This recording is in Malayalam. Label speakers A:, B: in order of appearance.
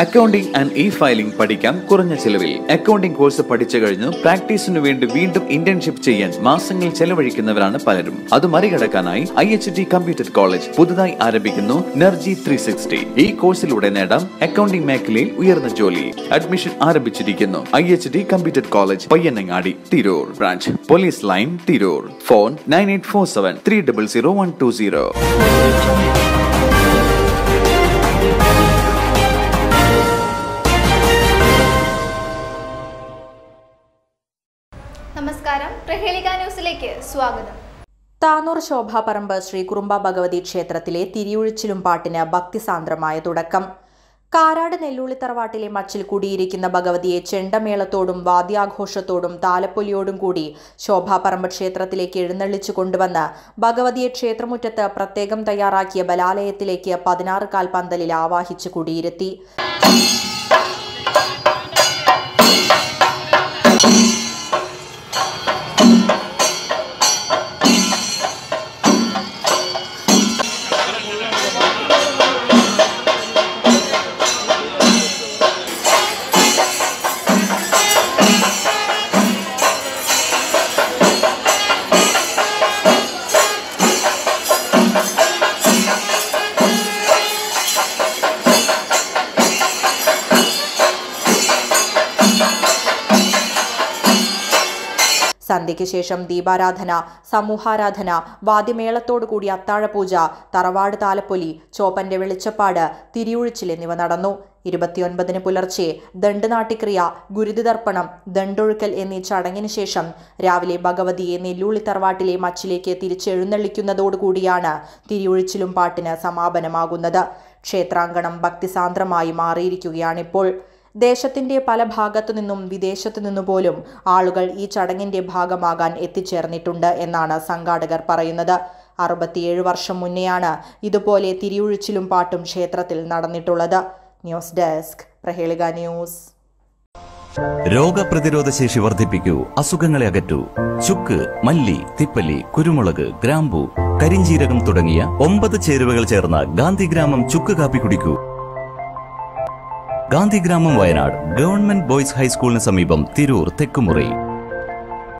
A: അക്കൗണ്ടിംഗ് ആൻഡ് ഇ ഫയലിംഗ് പഠിക്കാം കുറഞ്ഞ ചെലവിൽ. അക്കൗണ്ടിംഗ് കോഴ്സ് പഠിച്ചു കഴിഞ്ഞ് പ്രാക്ടീസിനു വേണ്ടി വീണ്ടും ഇന്റേൺഷിപ്പ് ചെയ്യാൻ മാസങ്ങൾ ചെലവഴിക്കുന്നവരാണ് പലരും. അത് മറികടക്കാനായി I H T computer college പുതുതായി ആരംഭിക്കുന്നു നർജി ത്രീ സിക്സ്റ്റി ഈ കോഴ്സിലൂടെ നേടാം അക്കൗണ്ടിംഗ് മേഖലയിൽ ഉയർന്ന ജോലി. അഡ്മിഷൻ ആരംഭിച്ചിരിക്കുന്നു I H T computer college Payyanangadi Tirur. Branch police line Tirur. Phone nine eight four seven three double zero one two zero
B: നമസ്കാരം. പ്രഹേളിക ന്യൂസിലേക്ക് സ്വാഗതം.
C: താനൂർ ശോഭാപറമ്പ് ശ്രീ കുറുമ്പ ഭഗവതി ക്ഷേത്രത്തിലെ തിരിയൊഴിച്ചിലും പാട്ടിന് ഭക്തിസാന്ദ്രമായ തുടക്കം. കാരാട് നെല്ലുള്ളി തറവാട്ടിലെ മച്ചിൽ കുടിയിരിക്കുന്ന ഭഗവതിയെ ചെണ്ടമേളത്തോടും വാദ്യാഘോഷത്തോടും താലപ്പൊലിയോടും കൂടി ശോഭാപറമ്പ് ക്ഷേത്രത്തിലേക്ക് എഴുന്നള്ളിച്ചു കൊണ്ടുവന്ന് ഭഗവതിയെ ക്ഷേത്രമുറ്റത്ത് പ്രത്യേകം തയ്യാറാക്കിയ ബലാലയത്തിലേക്ക് പതിനാറ് കാൽ പന്തലിൽ ആവാഹിച്ചു കുടിയിരുത്തി. സന്ധ്യയ്ക്ക് ശേഷം ദീപാരാധന സമൂഹാരാധന വാദ്യമേളത്തോടു കൂടി അത്താഴപൂജ തറവാട് താലപ്പൊലി ചോപ്പന്റെ വെളിച്ചപ്പാട് തിരിയുഴിച്ചിൽ എന്നിവ നടന്നു. ഇരുപത്തിയൊൻപതിന് പുലർച്ചെ ദണ്ഡനാട്ടിക്രിയ ഗുരുതിതർപ്പണം ദണ്ടൊഴുക്കൽ എന്നീ ചടങ്ങിന് ശേഷം രാവിലെ ഭഗവതിയെ നെല്ലൂളി തറവാട്ടിലെ മച്ചിലേക്ക് തിരിച്ചെഴുന്നള്ളിക്കുന്നതോടുകൂടിയാണ് തിരിയൊഴിച്ചിലും പാട്ടിന് സമാപനമാകുന്നത്. ക്ഷേത്രാങ്കണം ഭക്തിസാന്ദ്രമായി മാറിയിരിക്കുകയാണിപ്പോൾ. ദേശത്തിന്റെ പല ഭാഗത്തു നിന്നും വിദേശത്തു നിന്നുപോലും ആളുകൾ ഈ ചടങ്ങിന്റെ ഭാഗമാകാൻ എത്തിച്ചേർന്നിട്ടുണ്ട് എന്നാണ് സംഘാടകർ പറയുന്നത്. അറുപത്തിയേഴ് വർഷം മുന്നെയാണ് ഇതുപോലെ തിരിയൊഴിച്ചിലും പാട്ടും ക്ഷേത്രത്തിൽ നടന്നിട്ടുള്ളത്. News desk Prahelika news.
D: രോഗപ്രതിരോധ ശേഷി വർദ്ധിപ്പിക്കൂ അസുഖങ്ങളെ അകറ്റൂ. ചുക്ക് മല്ലി തിപ്പല്ലി കുരുമുളക് ഗ്രാമ്പു കരിഞ്ചീരകം തുടങ്ങിയ ഒമ്പത് ചേരുവകൾ ചേർന്ന ഗാന്ധിഗ്രാമം ചുക്ക് കാപ്പി കുടിക്കൂ. ഗാന്ധിഗ്രാമം വയനാട് ഗവൺമെന്റ് ബോയ്സ് ഹൈസ്കൂളിന് സമീപം തിരൂർ തെക്കുമുറി.